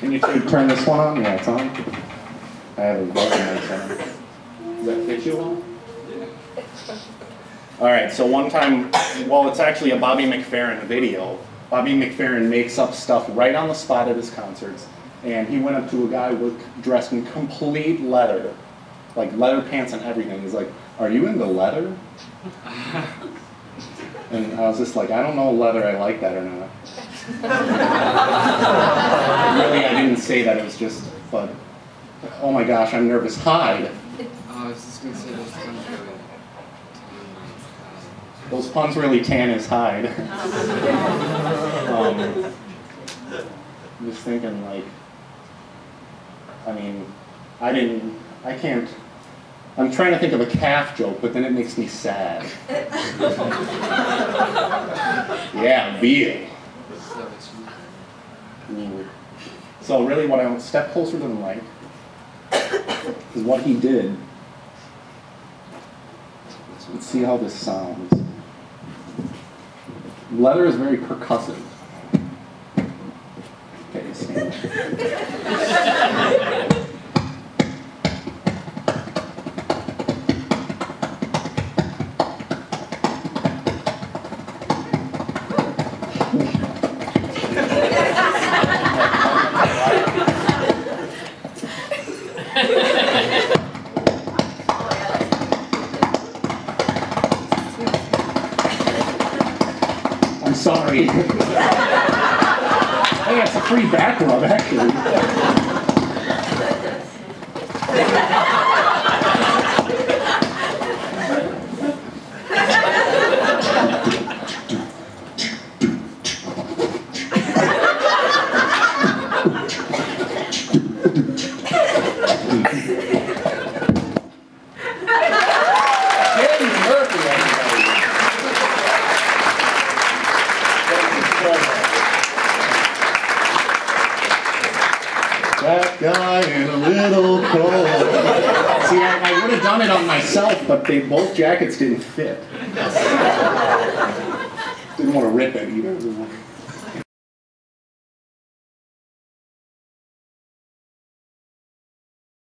Can you turn this one on? Yeah, it's on. I have a button on. Does that fit you all? All right, so one time, well, it's actually a Bobby McFerrin video. Bobby McFerrin makes up stuff right on the spot at his concerts, and he went up to a guy with, dressed in complete leather, like leather pants and everything. He's like, are you in the leather? And I was just like, I don't know whether I like that or not. really, I didn't say that. It was just, but, oh my gosh, I'm nervous. Hide. Oh, I was just gonna say those puns really. Those puns really tan his hide. um, I'm just thinking, like, I mean, I didn't, I can't, I'm trying to think of a calf joke, but then it makes me sad. yeah, veal. So really what I want, step closer to the mic, is what he did. Let's, let's see how this sounds. Leather is very percussive. Okay, sorry. hey, it's a free back rub, actually. James In a little coat. See, I, I would have done it on myself, but they both jackets didn't fit. Didn't want to rip it either.